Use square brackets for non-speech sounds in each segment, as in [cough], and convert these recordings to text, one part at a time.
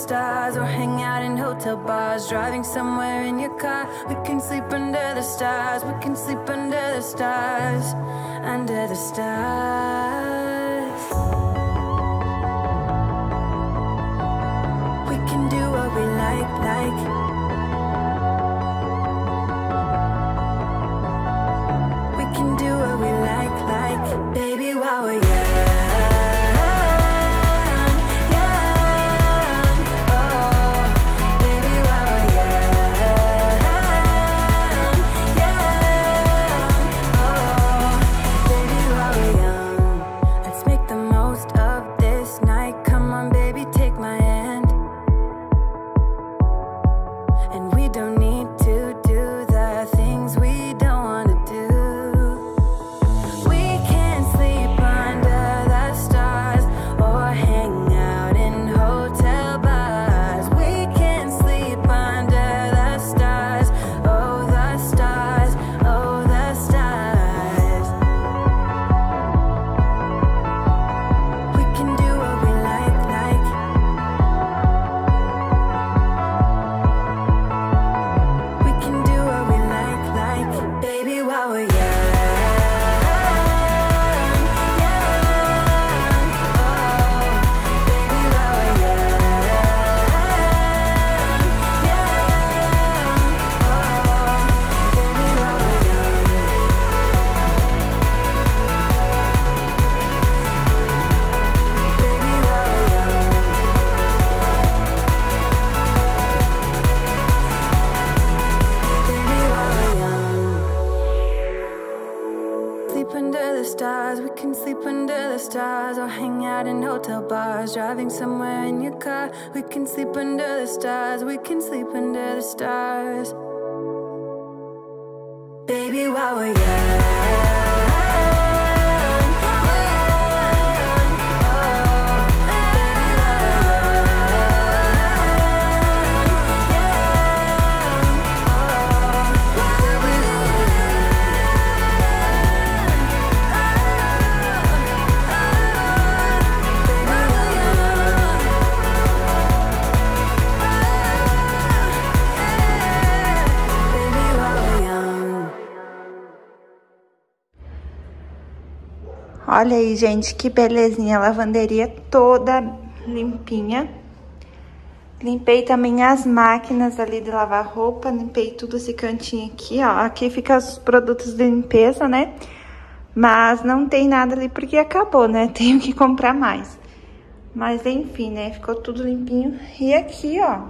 stars, or hang out in hotel bars, driving somewhere in your car. We can sleep under the stars, we can sleep under the stars, under the stars. Can sleep under the stars, we can sleep under the stars. Baby, while we're young. Olha aí, gente, que belezinha. A lavanderia toda limpinha. Limpei também as máquinas ali de lavar roupa. Limpei tudo esse cantinho aqui, ó. Aqui fica os produtos de limpeza, né? Mas não tem nada ali porque acabou, né? [laughs] Tenho que comprar mais. Mas enfim, né? Ficou tudo limpinho. E aqui, ó,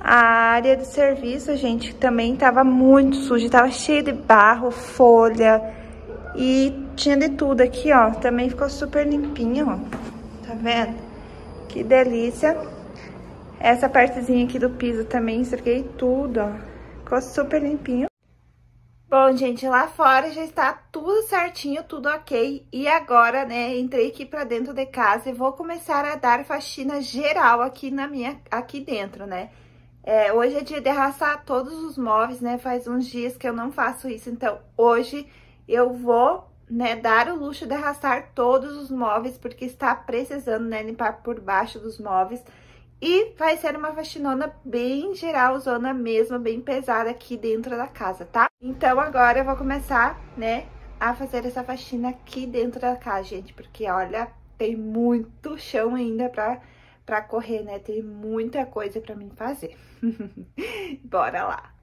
a área de serviço, gente, também tava muito suja. Tava cheio de barro, folha e tinha de tudo aqui, ó. Também ficou super limpinho, ó. Tá vendo? Que delícia. Essa partezinha aqui do piso também, cerquei tudo, ó. Ficou super limpinho. Bom, gente, lá fora já está tudo certinho, tudo ok. E agora, né, entrei aqui pra dentro de casa e vou começar a dar faxina geral aqui na minha, aqui dentro, né. É, hoje é dia de arrastar todos os móveis, né, faz uns dias que eu não faço isso, então hoje eu vou, né, dar o luxo de arrastar todos os móveis, porque está precisando, né, limpar por baixo dos móveis. E vai ser uma faxinona bem geral, zona mesmo, bem pesada aqui dentro da casa, tá? Então agora eu vou começar, né, a fazer essa faxina aqui dentro da casa, gente. Porque, olha, tem muito chão ainda pra, pra correr, né? Tem muita coisa pra mim fazer. [laughs] Bora lá!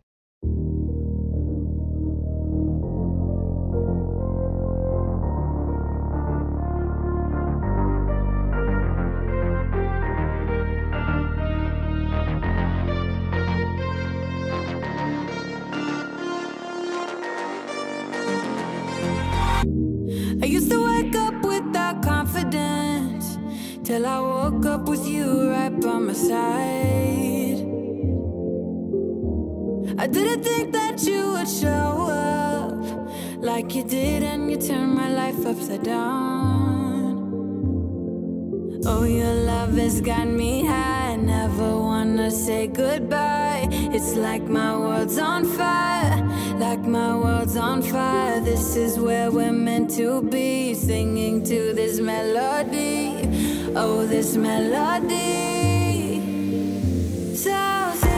you did and you turned my life upside down. Oh, your love has got me high, never wanna say goodbye. It's like my world's on fire, like my world's on fire. This is where we're meant to be, singing to this melody. Oh, this melody. So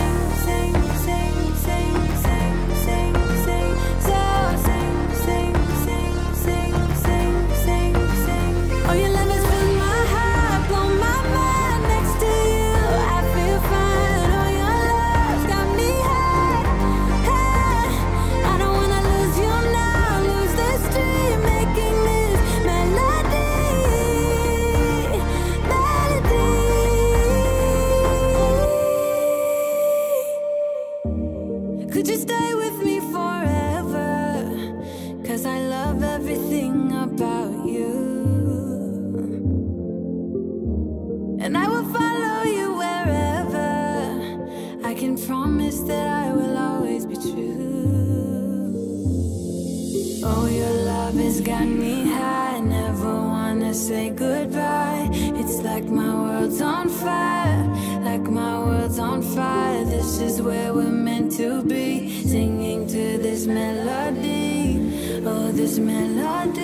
Oh, your love has got me high. Never wanna say goodbye. It's like my world's on fire. Like my world's on fire. This is where we're meant to be. Singing to this melody. Oh, this melody.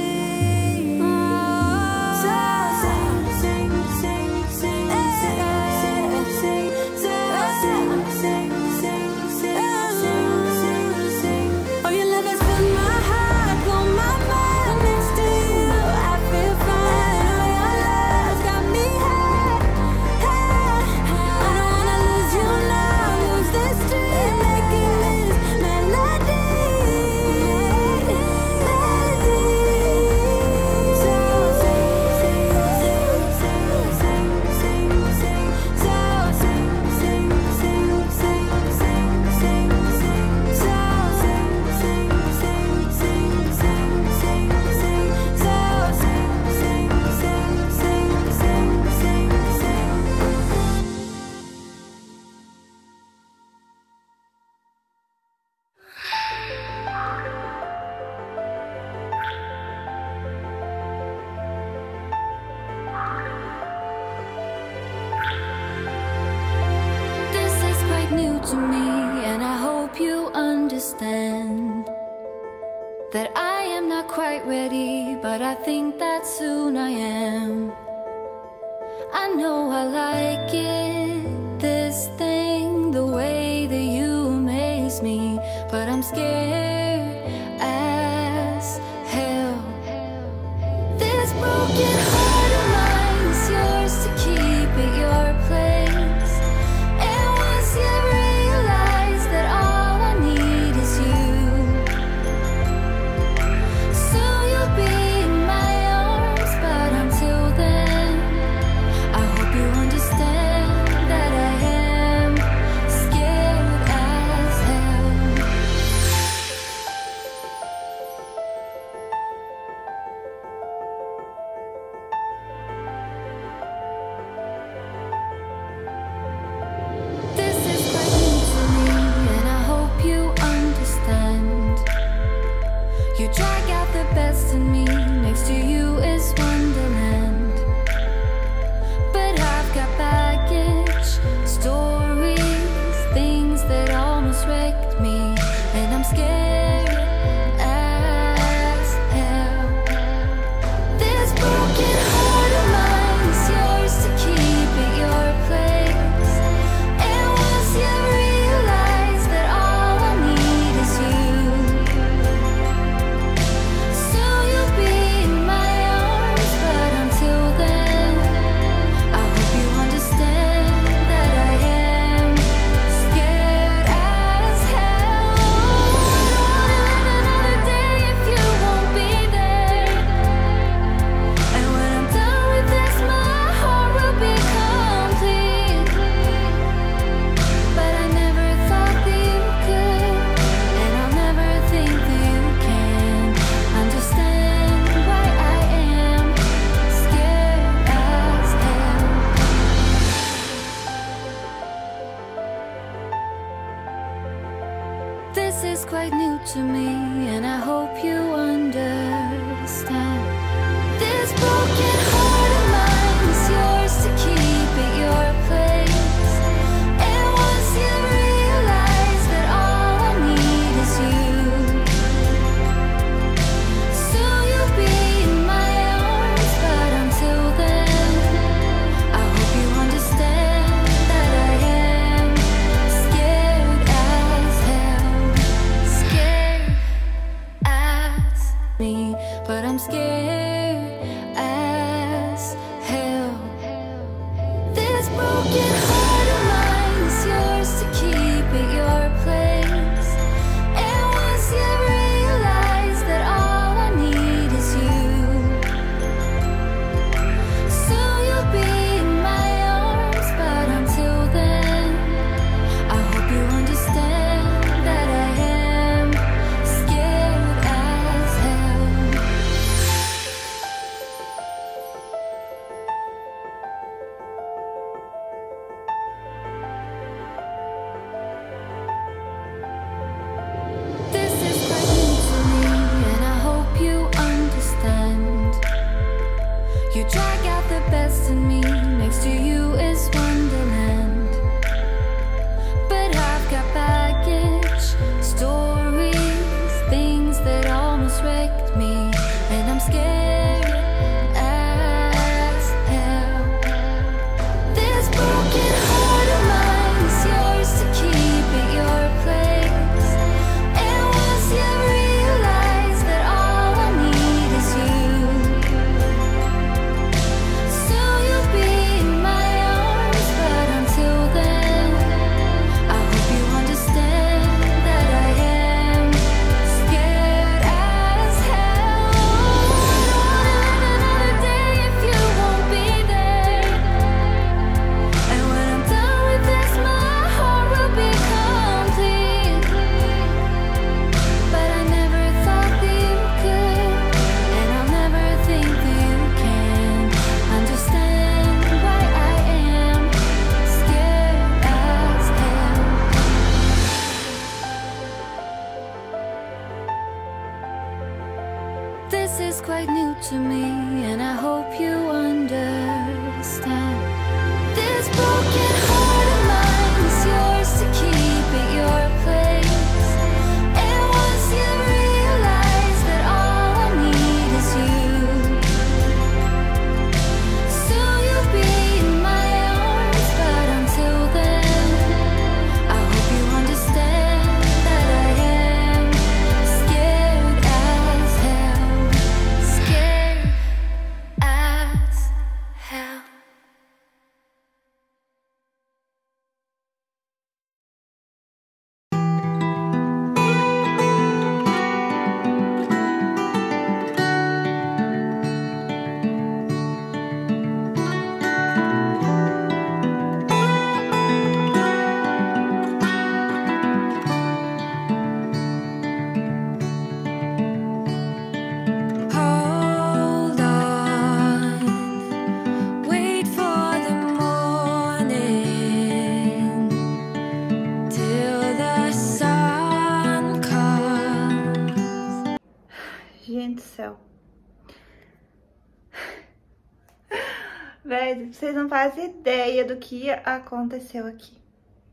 Velho, vocês não fazem ideia do que aconteceu aqui.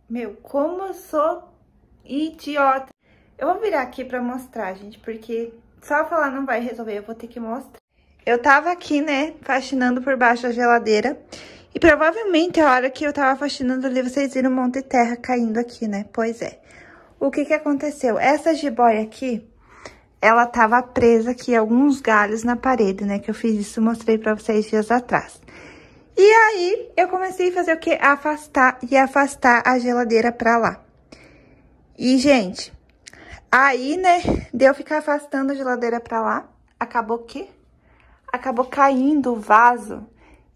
Meu, como eu sou idiota. Eu vou virar aqui pra mostrar, gente, porque só falar não vai resolver, eu vou ter que mostrar. Eu tava aqui, né, faxinando por baixo da geladeira. E provavelmente a hora que eu tava faxinando ali, vocês viram um monte de terra caindo aqui, né? Pois é. O que que aconteceu? Essa jiboia aqui, ela tava presa aqui, alguns galhos na parede, né? Que eu fiz isso, mostrei pra vocês dias atrás. E aí, eu comecei a fazer o quê? Afastar e afastar a geladeira pra lá. E, gente, aí, né, de eu ficar afastando a geladeira pra lá, acabou o quê? Acabou caindo o vaso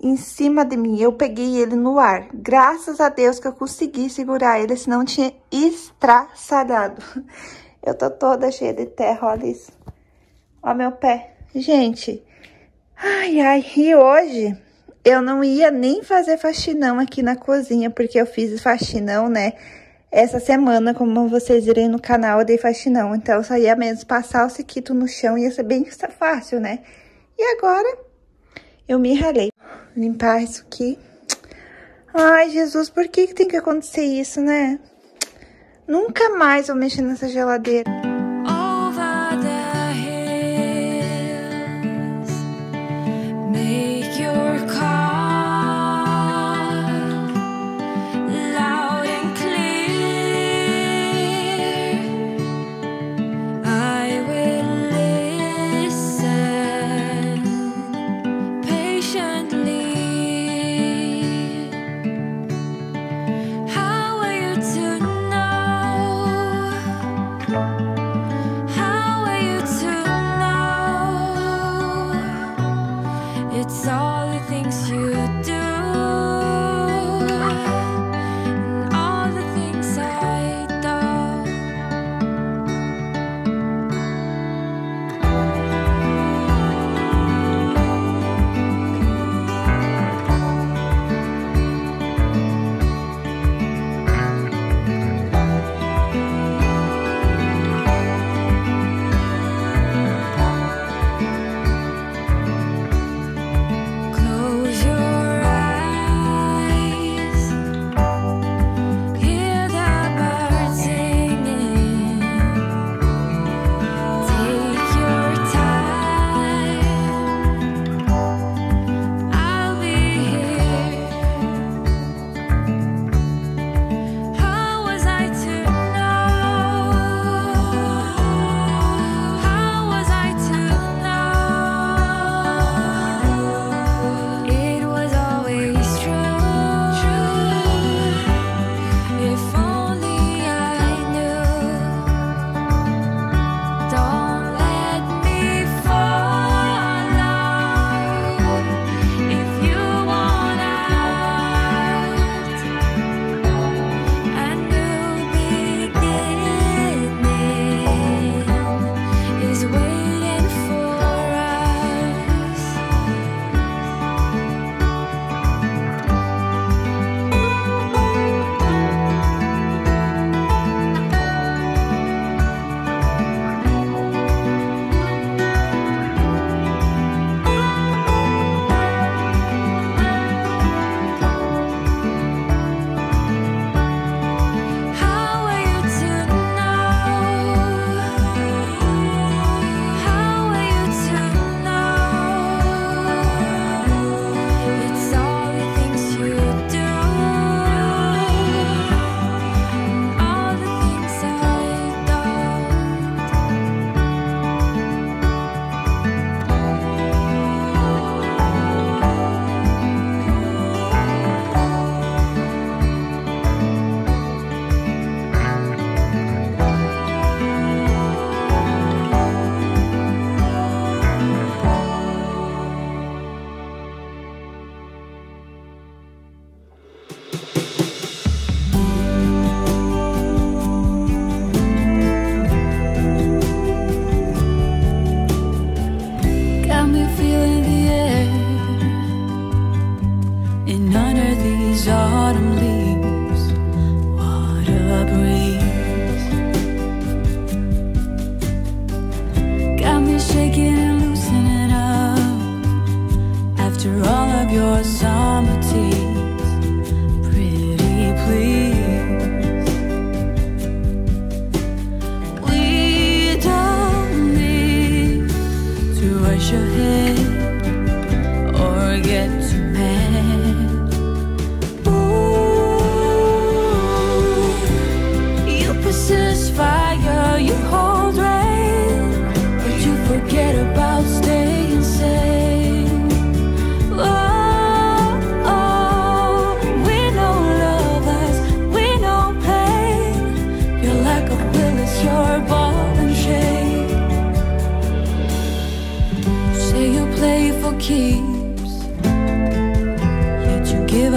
em cima de mim. Eu peguei ele no ar. Graças a Deus que eu consegui segurar ele, senão tinha estraçalhado. Eu tô toda cheia de terra, olha isso. Ó meu pé. Gente, ai, ai, e hoje eu não ia nem fazer faxinão aqui na cozinha, porque eu fiz faxinão, né? Essa semana, como vocês viram no canal, eu dei faxinão. Então, eu só ia mesmo passar o sequito no chão, ia ser bem [laughs] fácil, né? E agora, eu me ralei. Limpar isso aqui. Ai, Jesus, por que, que tem que acontecer isso, né? Nunca mais vou mexer nessa geladeira.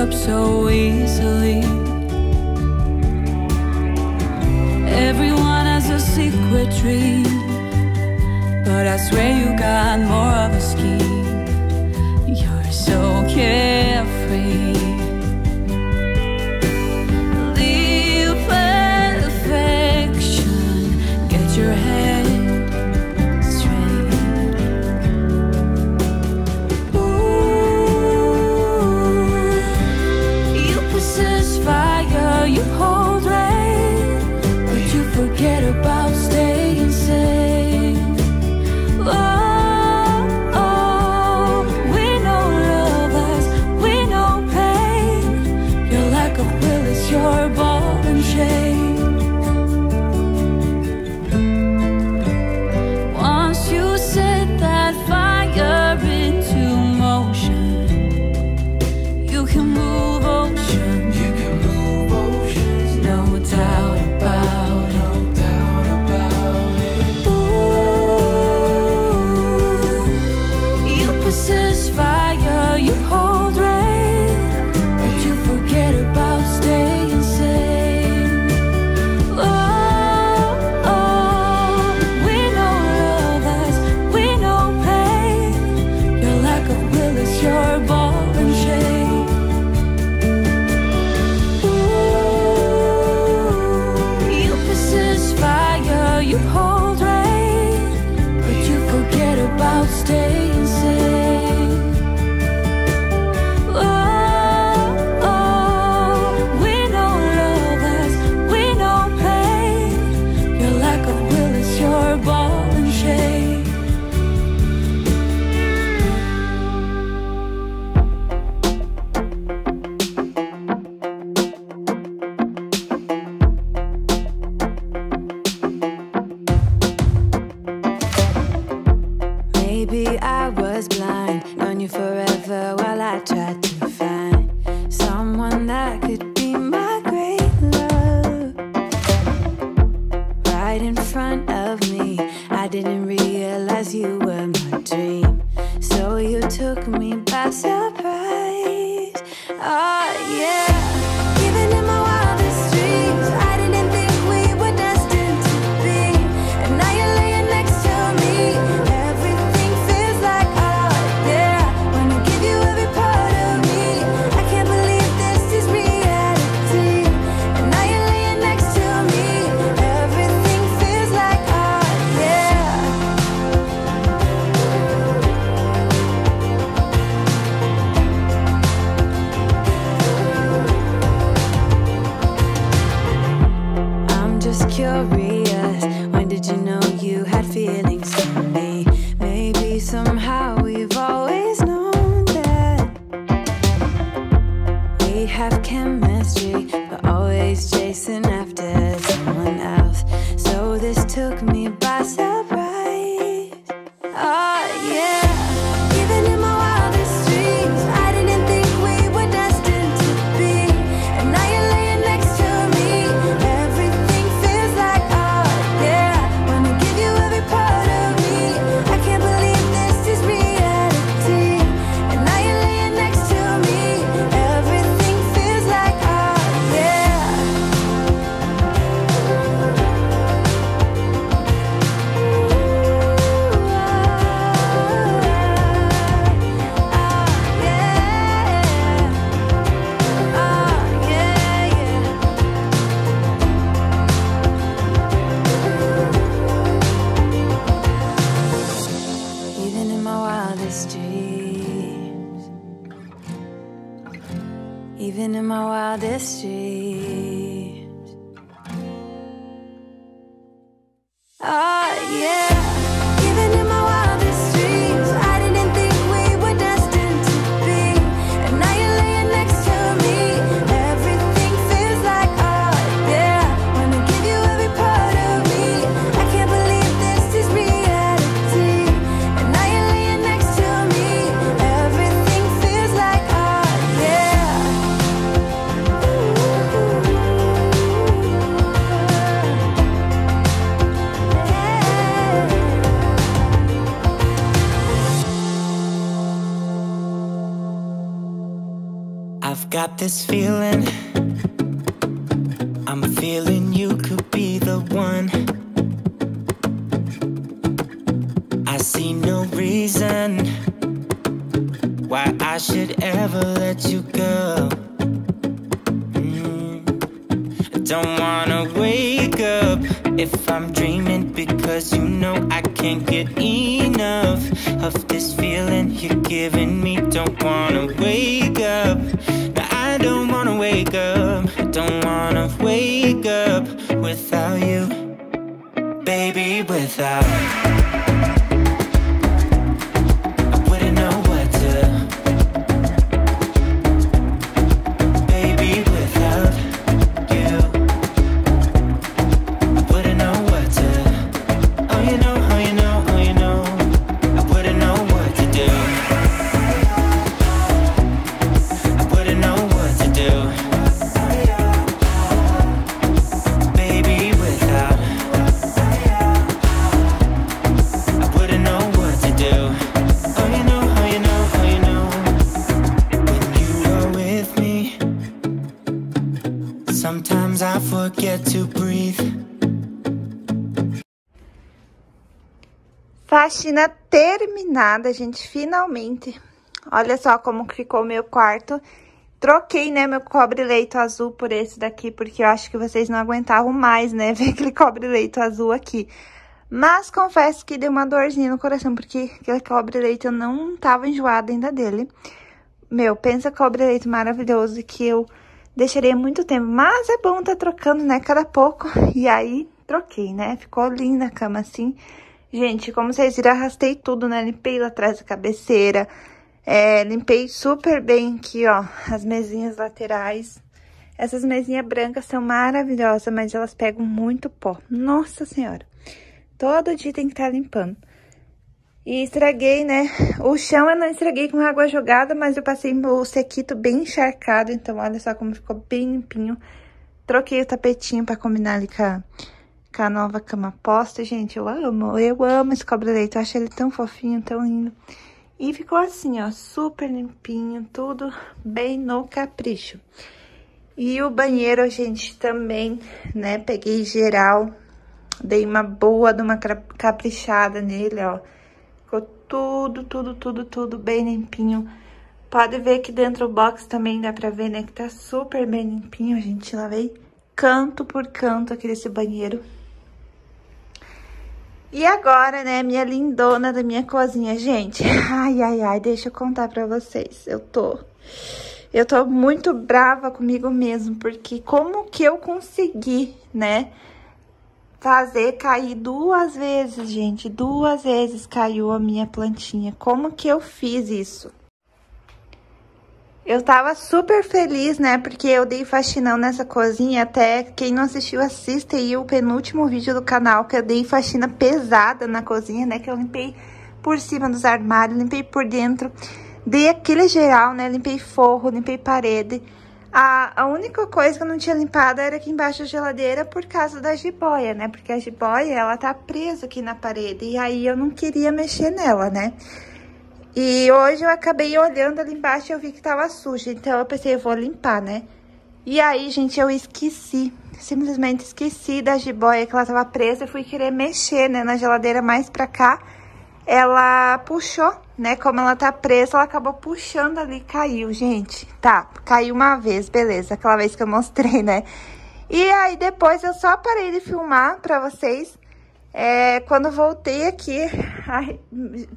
up so easily. Everyone has a secret dream, but I swear you got more I've got this feeling. I'm feeling you could be the one. I see no reason why I should ever let you go. Mm. Don't wanna wake up if I'm dreaming because you know I can't get enough of this feeling you're giving me. Don't wanna wake up. Wake up. I don't wanna wake up without you, baby. Without. Faxina terminada, gente, finalmente. Olha só como ficou meu quarto. Troquei, né, meu cobre-leito azul por esse daqui, porque eu acho que vocês não aguentavam mais, né, [laughs] ver aquele cobre-leito azul aqui. Mas confesso que deu uma dorzinha no coração, porque aquele cobre-leito eu não tava enjoada ainda dele. Meu, pensa cobre-leito maravilhoso que eu deixaria muito tempo. Mas é bom tá trocando, né, cada pouco. [laughs] E aí, troquei, né, ficou linda a cama assim. Gente, como vocês viram, arrastei tudo, né? Limpei lá atrás da cabeceira. É, limpei super bem aqui, ó, as mesinhas laterais. Essas mesinhas brancas são maravilhosas, mas elas pegam muito pó. Nossa Senhora! Todo dia tem que estar limpando. E estraguei, né? O chão eu não estraguei com água jogada, mas eu passei o sequito bem encharcado. Então, olha só como ficou bem limpinho. Troquei o tapetinho pra combinar ali com a, com a nova cama posta. Gente, eu amo, eu amo esse cobre-leite. Eu acho ele tão fofinho, tão lindo. E ficou assim, ó, super limpinho, tudo bem no capricho. E o banheiro, gente, também, né, peguei geral, dei uma boa de uma caprichada nele, ó. Ficou tudo, tudo, tudo, tudo bem limpinho. Pode ver que dentro do box também dá pra ver, né, que tá super bem limpinho, gente. Lavei canto por canto aqui desse banheiro. E agora, né, minha lindona da minha cozinha, gente. [laughs] Ai, ai, ai, deixa eu contar pra vocês. Eu tô... Eu tô muito brava comigo mesmo, porque como que eu consegui, né, fazer cair duas vezes, gente. Duas vezes caiu a minha plantinha. Como que eu fiz isso? Eu tava super feliz, né? Porque eu dei faxinão nessa cozinha. Até quem não assistiu, assista aí o penúltimo vídeo do canal. Que eu dei faxina pesada na cozinha, né? Que eu limpei por cima dos armários, limpei por dentro. Dei aquele geral, né? Limpei forro, limpei parede. A, a única coisa que eu não tinha limpado era aqui embaixo da geladeira por causa da jiboia, né? Porque a jiboia, ela tá presa aqui na parede e aí eu não queria mexer nela, né? E hoje eu acabei olhando ali embaixo e eu vi que tava suja, então eu pensei, eu vou limpar, né? E aí, gente, eu esqueci, simplesmente esqueci da jiboia que ela tava presa e fui querer mexer, né, na geladeira mais pra cá. Ela puxou né? Como ela tá presa, ela acabou puxando ali caiu, gente. Tá, caiu uma vez, beleza. Aquela vez que eu mostrei, né? E aí, depois eu só parei de filmar pra vocês. É, quando voltei aqui, a,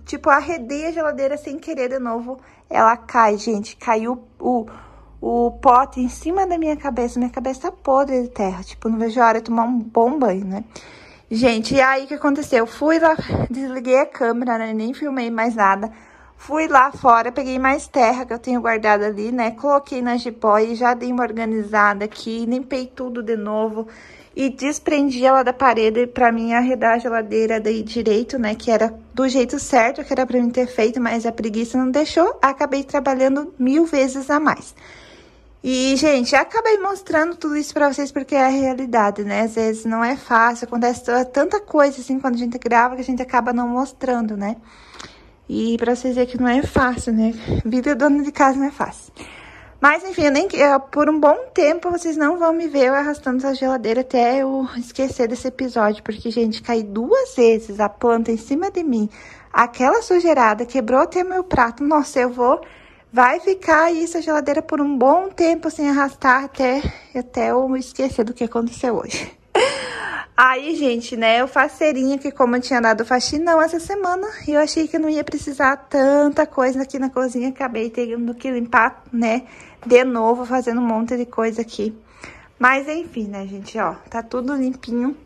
tipo, arredei a geladeira sem querer de novo. Ela cai, gente. Caiu o, o pote em cima da minha cabeça. Minha cabeça tá podre de terra. Tipo, não vejo a hora de tomar um bom banho, né? Gente, e aí o que aconteceu? Fui lá, [laughs] desliguei a câmera, né? Nem filmei mais nada. Fui lá fora, peguei mais terra que eu tenho guardado ali, né? Coloquei na jiboia e já dei uma organizada aqui, limpei tudo de novo. E desprendi ela da parede pra mim arredar a geladeira daí direito, né? Que era do jeito certo que era pra mim ter feito, mas a preguiça não deixou. Acabei trabalhando mil vezes a mais. E, gente, acabei mostrando tudo isso pra vocês porque é a realidade, né? Às vezes não é fácil, acontece tanta coisa assim quando a gente grava que a gente acaba não mostrando, né? E pra vocês verem que não é fácil, né? Vida dona de casa não é fácil. Mas, enfim, nem, por um bom tempo vocês não vão me ver eu arrastando essa geladeira até eu esquecer desse episódio. Porque, gente, caí duas vezes a planta em cima de mim. Aquela sujeirada quebrou até meu prato. Nossa, eu vou Vai ficar aí essa geladeira por um bom tempo sem arrastar até, até eu esquecer do que aconteceu hoje. [laughs] Aí, gente, né, eu faço que como eu tinha dado faxinão essa semana, eu achei que não ia precisar tanta coisa aqui na cozinha, acabei tendo que limpar, né, de novo, fazendo um monte de coisa aqui. Mas, enfim, né, gente, ó, tá tudo limpinho,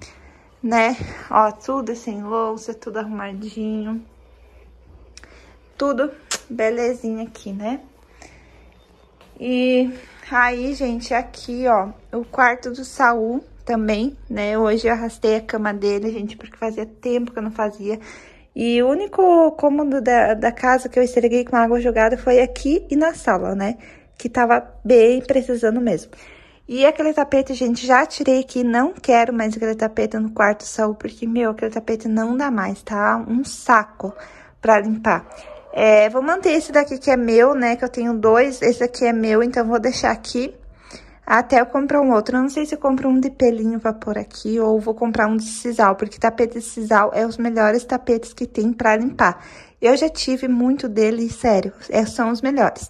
né, ó, tudo sem louça, tudo arrumadinho, tudo belezinha aqui, né? E aí, gente, aqui, ó, o quarto do Saul também, né? Hoje eu arrastei a cama dele, gente, porque fazia tempo que eu não fazia. E o único cômodo da, da casa que eu estreguei com água jogada foi aqui e na sala, né? Que tava bem precisando mesmo. E aquele tapete, gente, já tirei aqui, não quero mais aquele tapete no quarto Saul, porque, meu, aquele tapete não dá mais, tá? Um saco pra limpar. É, vou manter esse daqui que é meu, né? Que eu tenho dois. Esse aqui é meu, então vou deixar aqui até eu comprar um outro. Eu não sei se eu compro um de pelinho pra pôr aqui ou vou comprar um de sisal, porque tapete de sisal é os melhores tapetes que tem pra limpar. Eu já tive muito dele, sério, é, são os melhores.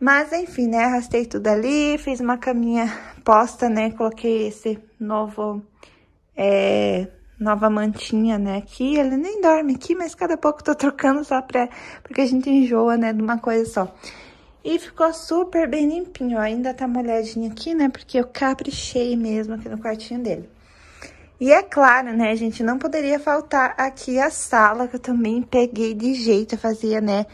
Mas, enfim, né, arrastei tudo ali, fiz uma caminha posta, né, coloquei esse novo, é, nova mantinha, né, aqui. Ele nem dorme aqui, mas cada pouco tô trocando só pra... Porque a gente enjoa, né, de uma coisa só. E ficou super bem limpinho. Ainda tá molhadinho aqui, né, porque eu caprichei mesmo aqui no quartinho dele. E é claro, né, gente, não poderia faltar aqui a sala, que eu também peguei de jeito, fazia, né,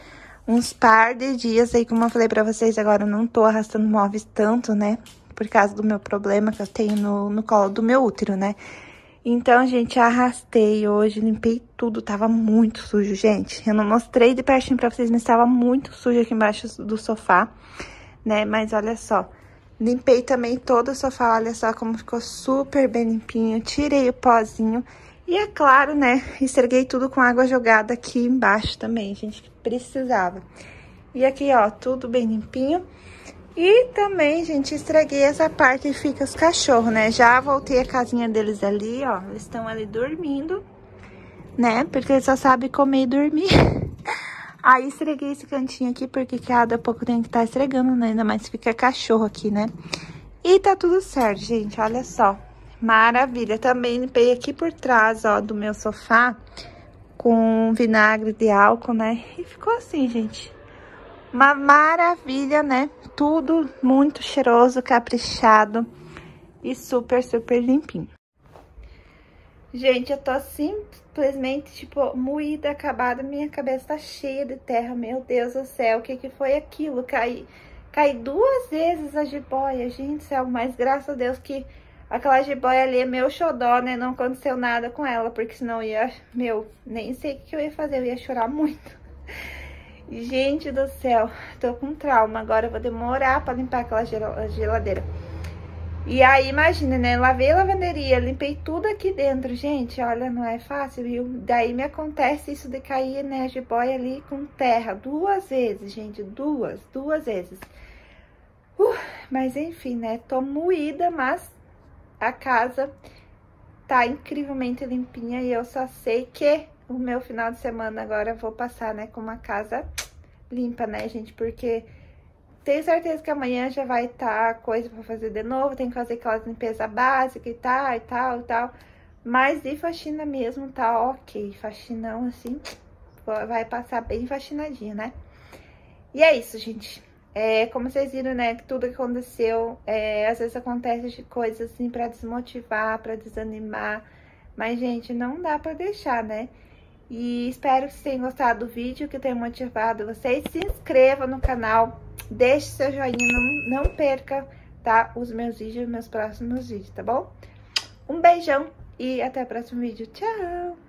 uns par de dias aí, como eu falei pra vocês, agora eu não tô arrastando móveis tanto, né, por causa do meu problema que eu tenho no, no colo do meu útero, né. Então, gente, arrastei hoje, limpei tudo, tava muito sujo, gente. Eu não mostrei de pertinho pra vocês, mas tava muito sujo aqui embaixo do sofá, né? Mas olha só, limpei também todo o sofá, olha só como ficou super bem limpinho. Tirei o pozinho e, é claro, né, estreguei tudo com água jogada aqui embaixo também, gente, que precisava. E aqui, ó, tudo bem limpinho. E também, gente, estraguei essa parte e fica os cachorros, né? Já voltei a casinha deles ali, ó. Eles estão ali dormindo, né? Porque eles só sabem comer e dormir. [laughs] Aí estreguei esse cantinho aqui, porque cada pouco tem que estar tá estregando, né? Ainda mais fica cachorro aqui, né? E tá tudo certo, gente, olha só. Maravilha. Também limpei aqui por trás, ó, do meu sofá com vinagre de álcool, né? E ficou assim, gente. Uma maravilha, né? Tudo muito cheiroso, caprichado e super, super limpinho. Gente, eu tô simplesmente, tipo, moída, acabada. Minha cabeça tá cheia de terra. Meu Deus do céu, o que que foi aquilo? Cai, cai duas vezes a jiboia, gente do céu. Mas graças a Deus que aquela jiboia ali é meu xodó, né? Não aconteceu nada com ela, porque senão ia... Meu, nem sei o que eu ia fazer, eu ia chorar muito. Gente do céu, tô com trauma. Agora eu vou demorar pra limpar aquela geladeira. E aí, imagina, né? Lavei a lavanderia, limpei tudo aqui dentro. Gente, olha, não é fácil, viu? Daí me acontece isso de cair, né, jiboia ali com terra. Duas vezes, gente, duas, duas vezes. Uh, mas enfim, né? Tô moída, mas a casa tá incrivelmente limpinha e eu só sei que o meu final de semana agora eu vou passar, né, com uma casa limpa, né, gente? Porque tenho certeza que amanhã já vai estar tá coisa pra fazer de novo, tem que fazer aquela limpeza básica e tal, e tal, e tal. Mas de faxina mesmo tá ok, faxinão assim, vai passar bem faxinadinho, né? E é isso, gente. É, como vocês viram, né, tudo que aconteceu, é, às vezes acontece de coisas assim pra desmotivar, pra desanimar. Mas, gente, não dá pra deixar, né? E espero que vocês tenham gostado do vídeo, que tenha motivado vocês. Se inscreva no canal, deixe seu joinha, não, não perca, tá? Os meus vídeos, meus próximos vídeos, tá bom? Um beijão e até o próximo vídeo. Tchau!